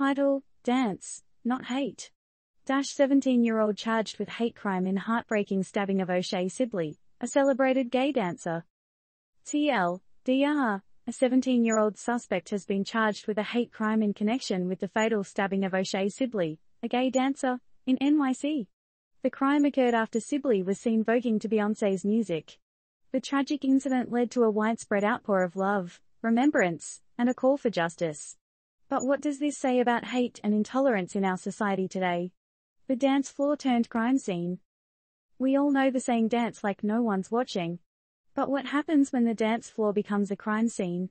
Title, Dance, Not Hate. Dash 17-year-old charged with hate crime in heartbreaking stabbing of O'Shae Sibley, a celebrated gay dancer. TL, DR, a 17-year-old suspect has been charged with a hate crime in connection with the fatal stabbing of O'Shae Sibley, a gay dancer, in NYC. The crime occurred after Sibley was seen voguing to Beyonce's music. The tragic incident led to a widespread outpour of love, remembrance, and a call for justice. But what does this say about hate and intolerance in our society today? The dance floor turned crime scene. We all know the saying dance like no one's watching. But what happens when the dance floor becomes a crime scene?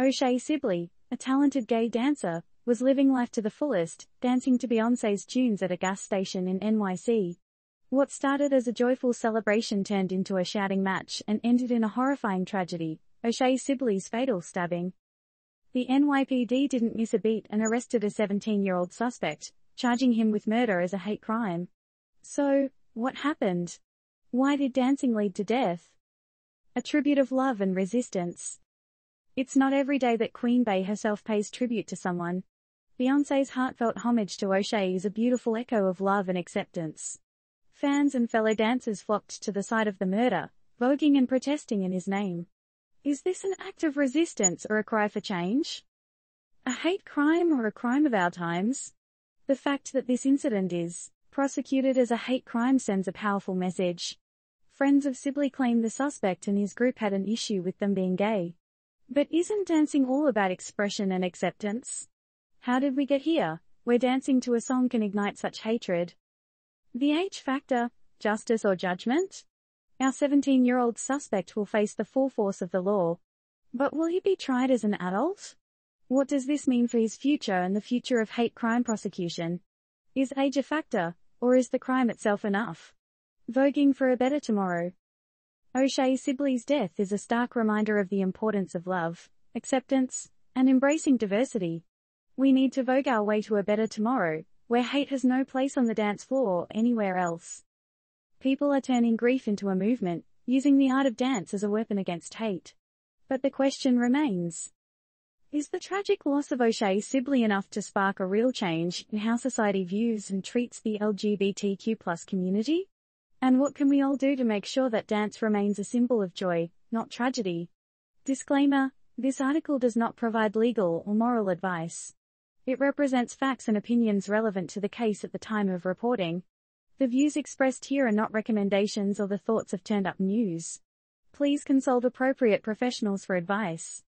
O'Shae Sibley, a talented gay dancer, was living life to the fullest, dancing to Beyonce's tunes at a gas station in NYC. What started as a joyful celebration turned into a shouting match and ended in a horrifying tragedy, O'Shae Sibley's fatal stabbing. The NYPD didn't miss a beat and arrested a 17-year-old suspect, charging him with murder as a hate crime. So, what happened? Why did dancing lead to death? A tribute of love and resistance. It's not every day that Queen Bey herself pays tribute to someone. Beyonce's heartfelt homage to O'Shae is a beautiful echo of love and acceptance. Fans and fellow dancers flocked to the site of the murder, voguing and protesting in his name. Is this an act of resistance or a cry for change? A hate crime or a crime of our times? The fact that this incident is prosecuted as a hate crime sends a powerful message. Friends of Sibley claim the suspect and his group had an issue with them being gay. But isn't dancing all about expression and acceptance? How did we get here, where dancing to a song can ignite such hatred? The H factor, justice or judgment? Our 17-year-old suspect will face the full force of the law. But will he be tried as an adult? What does this mean for his future and the future of hate crime prosecution? Is age a factor, or is the crime itself enough? Voguing for a better tomorrow. O'Shae Sibley's death is a stark reminder of the importance of love, acceptance, and embracing diversity. We need to vogue our way to a better tomorrow, where hate has no place on the dance floor or anywhere else. People are turning grief into a movement, using the art of dance as a weapon against hate. But the question remains. Is the tragic loss of O'Shae Sibley enough to spark a real change in how society views and treats the LGBTQ plus community? And what can we all do to make sure that dance remains a symbol of joy, not tragedy? Disclaimer, this article does not provide legal or moral advice. It represents facts and opinions relevant to the case at the time of reporting. The views expressed here are not recommendations or the thoughts of Turned Up News. Please consult appropriate professionals for advice.